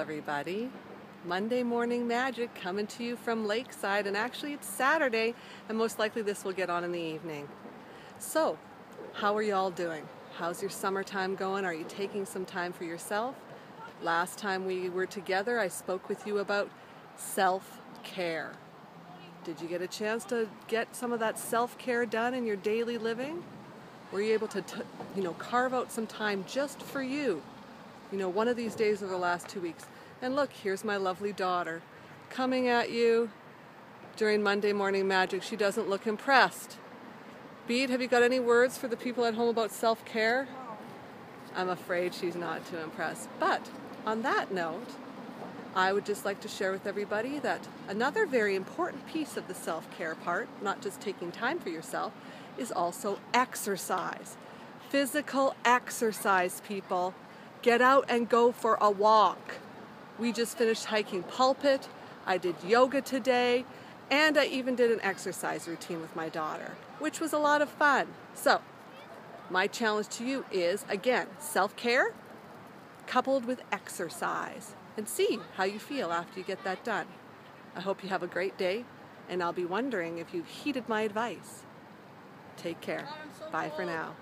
everybody. Monday Morning Magic coming to you from Lakeside, and actually it's Saturday, and most likely this will get on in the evening. So, how are you all doing? How's your summertime going? Are you taking some time for yourself? Last time we were together, I spoke with you about self care. Did you get a chance to get some of that self care done in your daily living? Were you able to, you know, carve out some time just for you? You know, one of these days over the last two weeks. And look, here's my lovely daughter coming at you during Monday Morning Magic. She doesn't look impressed. Bede, have you got any words for the people at home about self care? I'm afraid she's not too impressed. But on that note, I would just like to share with everybody that another very important piece of the self care part, not just taking time for yourself, is also exercise. Physical exercise, people. Get out and go for a walk. We just finished hiking pulpit. I did yoga today, and I even did an exercise routine with my daughter, which was a lot of fun. So, my challenge to you is again, self care coupled with exercise, and see how you feel after you get that done. I hope you have a great day, and I'll be wondering if you've heeded my advice. Take care. Oh, Bye for now.